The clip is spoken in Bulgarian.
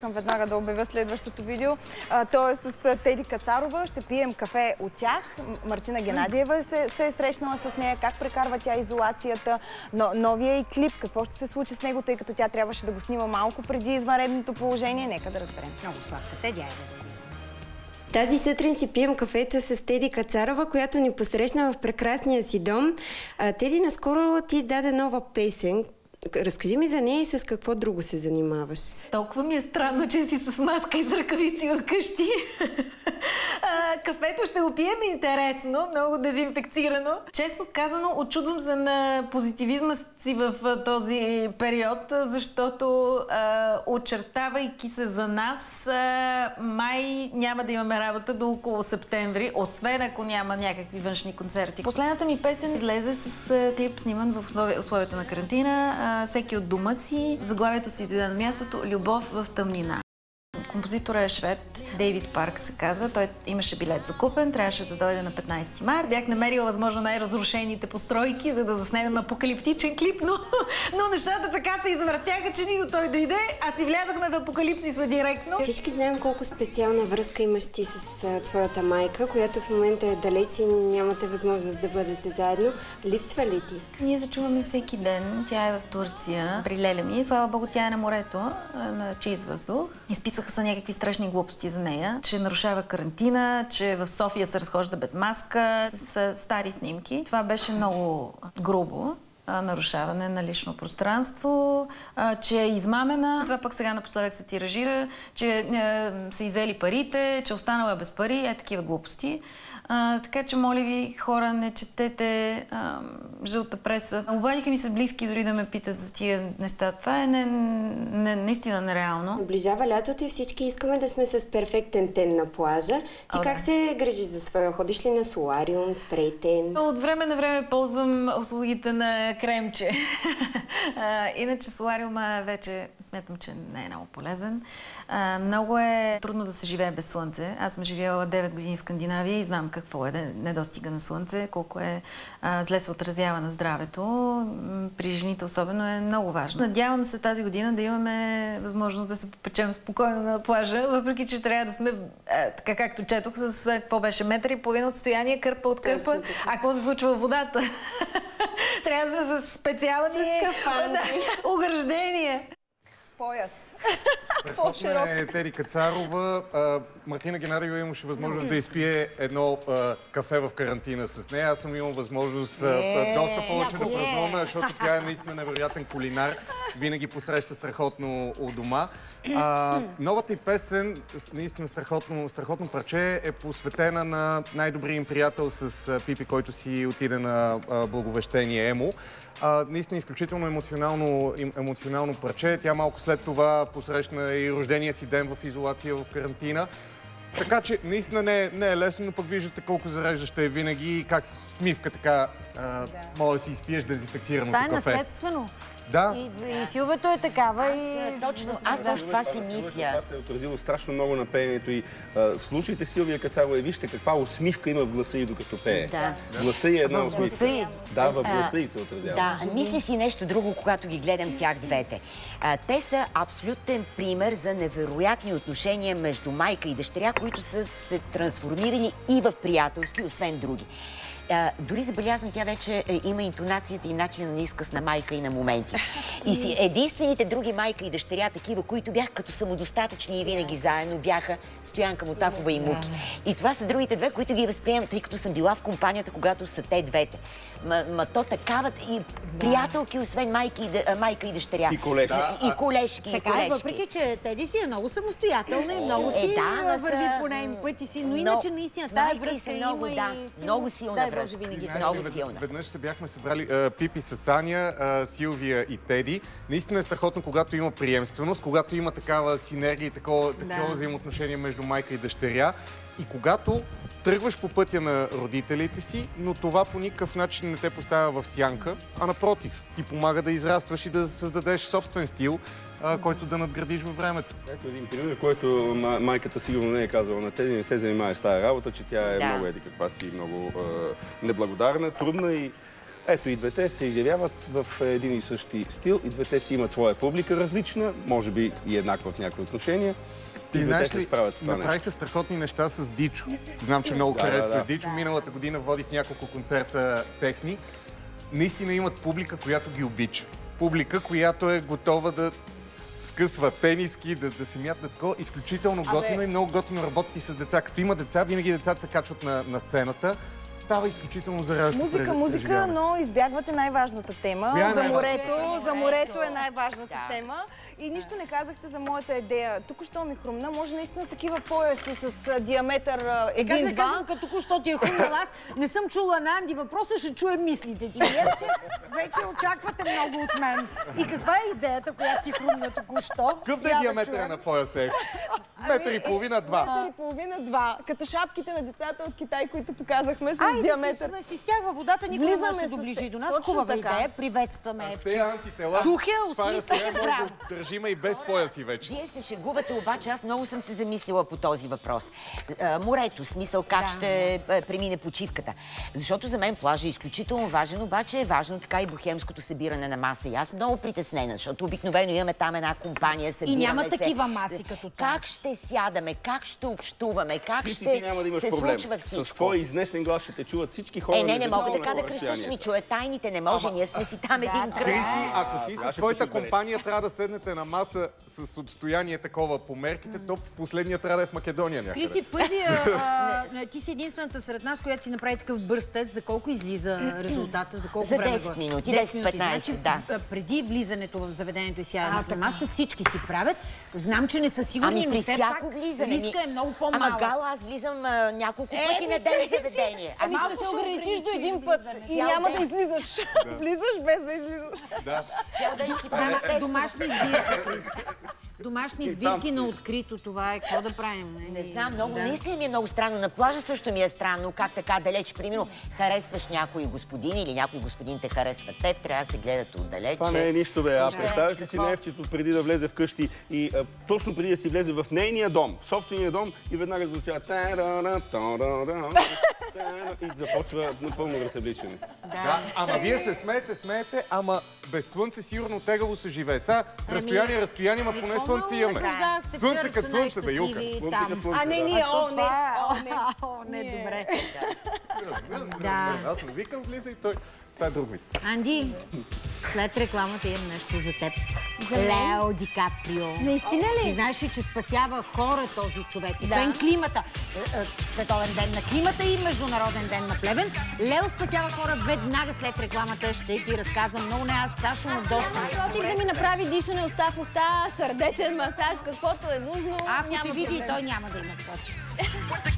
Искам веднага да обявя следващото видео. А, то е с Теди Кацарова. Ще пием кафе от тях. Мартина Геннадиева се, се е срещнала с нея. Как прекарва тя изолацията. Но, новия и клип. Какво ще се случи с него, тъй като тя трябваше да го снима малко преди извънредното положение. Нека да разберем. Много сладка. Теди, айде. Тази сутрин си пием кафето с Теди Кацарова, която ни посрещна в прекрасния си дом. Теди, наскоро ти издаде нова песен. Разкажи ми за нея и с какво друго се занимаваш. Толкова ми е странно, че си с маска и с ръкавици вкъщи. Кафето ще го пием интересно, много дезинфекцирано. Честно казано, очудвам се на позитивизма си в този период, защото а, очертавайки се за нас, а, май няма да имаме работа до около септември, освен ако няма някакви външни концерти. Последната ми песен излезе с а, клип сниман в условия, условията на карантина. А, всеки от дома си. Заглавието си дойде на мястото Любов в тъмнина. Композитора е швед, Дейвид Парк се казва. Той имаше билет за купен, трябваше да дойде на 15 март. Бях намерила възможно най-разрушените постройки, за да заснемем апокалиптичен клип, но, но нещата така се извъртяха, че нито той дойде, а си влязахме в апокалипсиса директно. Всички знаем колко специална връзка имаш ти с твоята майка, която в момента е далеч и нямате възможност да бъдете заедно. Липсва ли ти? Ние се чуваме всеки ден. Тя е в Турция, при леля ми. Слава Богу, тя е на морето, на чист въздух. Изписаха са някакви страшни глупости за нея, че нарушава карантина, че в София се разхожда без маска, с стари снимки. Това беше много грубо нарушаване на лично пространство, че е измамена. Това пък сега напоследък се тиражира, че са изели парите, че останала без пари, е такива глупости. А, така че, моля ви, хора, не четете а, жълта преса. Обадиха ми се близки дори да ме питат за тия неща. Това е не, не, наистина нереално. Оближава лятото и всички искаме да сме с перфектен тен на плажа. Ти О, как да. се грижиш за своя? Ходиш ли на солариум, спрей тен? От време на време ползвам услугите на кремче. иначе солариума вече смятам, че не е много полезен. Много е трудно да се живее без слънце. Аз съм живяла 9 години в Скандинавия и знам какво е недостига на слънце, колко е зле се отразява на здравето. При жените особено е много важно. Надявам се тази година да имаме възможност да се попечем спокойно на плажа, въпреки че трябва да сме, така както четох, с какво беше метър и половина отстояние, кърпа от кърпа. А какво се случва в водата? Трябва да сме с специални ограждения. С пояс. По-широк. Теди Кацарова. А, Мартина Геннадиева имаше възможност да изпие едно а, кафе в карантина с нея. Аз съм имал възможност а, доста повече да празнуваме, защото тя е наистина невероятен кулинар. Винаги посреща страхотно у дома. Новата й песен, наистина страхотно, страхотно парче, е посветена на най-добрия им приятел с Пипи, който си отиде на благовещение Емо. А, наистина изключително емоционално парче. Тя малко след това посрещна и рождения си ден в изолация в карантина. Така че наистина не е, не е лесно, но пък виждате колко зареждаща е винаги и как с усмивка така а, може да си изпиеш дезинфекцираното Това е кафе. наследствено. Да. И, и Силвето е такава и... Точно, аз точно това си мисля. Това се е отразило страшно много на пеенето и а, слушайте Силвия Кацарова и вижте каква усмивка има в гласа и докато пее. Да. Гласа и е една В гласа усмивка. й. Да, в гласа и се отразява. Да, мисля си нещо друго, когато ги гледам тях двете. А, те са абсолютен пример за невероятни отношения между майка и дъщеря, които са се трансформирали и в приятелски, освен други. А, дори забелязвам, тя вече е, има интонацията и начина на изказ на майка и на моменти. И си единствените други майка и дъщеря, такива, които бяха като самодостатъчни и винаги заедно, бяха Стоянка Мотакова и Муки. И това са другите две, които ги възприемам, тъй като съм била в компанията, когато са те двете. Ма, ма то такава и приятелки, освен майки и, дъ- а, майка и дъщеря. И колежки. И колежки, и Така е, въпреки че Теди си е много самостоятелна и много си Е, да, а, ама върви са- по нейн пъти си, но Но иначе наистина й връзка са много, има да, и много силна Дай Боже винаги Знаеш Много силна. Веднъж се бяхме събрали а, Пипи с Аня, а, Силвия и Теди. Наистина е страхотно, когато има приемственост, когато има такава синергия и такова, такова взаимоотношение между майка и дъщеря. И когато тръгваш по пътя на родителите си, но това по никакъв начин не те поставя в сянка, а напротив, ти помага да израстваш и да създадеш собствен стил, а, който да надградиш във времето. Ето един пример, който ма- майката сигурно не е казала на тези, не се занимава с тази работа, че тя е Да. много еди каква си, много е, неблагодарна, трудна и Ето и двете се изявяват в един и същи стил. И двете си имат своя публика различна, може би и еднаква в някои отношения. Ти И знаеш ли, справят нещо. направиха страхотни неща с Дичо. Знам, че много Да, харесва да. Дичо. Миналата година водих няколко концерта техни. Наистина имат публика, която ги обича. Публика, която е готова да скъсва тениски, да, да се мятат такова. Изключително готино и много готино работи с деца. Като има деца, винаги децата се качват на, на сцената. Става изключително зараждащо Музика, прежи- музика, преживяване. но избягвате най-важната тема. Е за най-важната? морето, за морето е най-важната Да. тема. И нищо не казахте за моята идея. Тук що ми хрумна, може наистина такива пояси с диаметър а, Е, как да кажем, като току-що ти е хрумнал, аз не съм чула на Анди въпроса, ще чуем мислите ти. Вие вече, вече очаквате много от мен. И каква е идеята, която ти хрумна току-що? Какъв да е Я диаметъра чуем. на пояса? Евче? Метър и половина, два. Метър и половина, два. Като шапките на децата от Китай, които показахме с Айде диаметър. си, си стяга водата, никой не да се доближи до нас. Хубава идея, приветстваме Те Евче. антитела. Чух я, Това осмислих разстояние я, може браво. Да го държиме и без пояси вече. Вие се шегувате, обаче аз много съм се замислила по този въпрос. А, Морето, смисъл как Да, ще а, премине почивката. Защото за мен плажа е изключително важен, обаче е важно така и бохемското събиране на маса. И аз съм много притеснена, защото обикновено имаме там една компания, събираме няма се. такива маси като Как тази. ще сядаме, как ще общуваме, как ще ти няма да имаш се проблем. случва всичко. С кой изнесен глас ще те чуват всички хора. Е, не, не мога така да разстояние ми чуе тайните, не може, ние сме си там един кръг. Криси, ако ти ще твоята компания трябва да седнете на маса с отстояние такова по мерките, то последния трябва да е в Македония някъде. Криси, първия, а, ти си единствената сред нас, която си направи такъв бърз тест. За колко излиза резултата? За колко За време 10 го- минути, 10 10-15, Значи, да. преди влизането в заведението и сядането на масата, всички си правят. Знам, че не са сигурни, Ами но все пак влизане. риска е много Ама по-малък. Гала, аз влизам а, няколко Е, пъти на ден заведение. Ами ще се ограничиш до един път и няма да излизаш. Влизаш без да излизаш. Да. си. Домашни Криси. Домашни сбирки на открито, това е какво да правим? Не знам, много, Да. наистина ми е много странно. На плажа също ми е странно, как така далеч, примерно, харесваш някой господин или някой господин те харесва теб, трябва да се гледат отдалече. Това не е нищо, бе. А представяш ли си? Невчето преди да влезе вкъщи и а, точно преди да си влезе в нейния дом, в собствения дом и веднага звуча и започва напълно разсъбличане. Да, ама вие се смеете, смеете, ама без слънце сигурно тегаво се живее. Сега разстояние, разстояние, ама поне слънце имаме. Слънце като са слънце, бе, Юка. Слънце като слънце, А не да. ние, о, не, е- о, не. О, не, добре. Да. Аз му викам, влиза и той. Това е друг вид. Анди, след рекламата имам нещо за теб. Лео Ди Каприо. Наистина ли? Ти знаеш ли, че спасява хора този човек? Освен климата, е, е, Световен ден на климата и Международен ден на Плевен, Лео спасява хора веднага след рекламата. Ще ти разказвам много не аз, Сашо, но доста. Против да ми направи дишане уста в уста, сърдечен масаж, каквото е нужно. Ако няма те види, проблем. той няма да има против.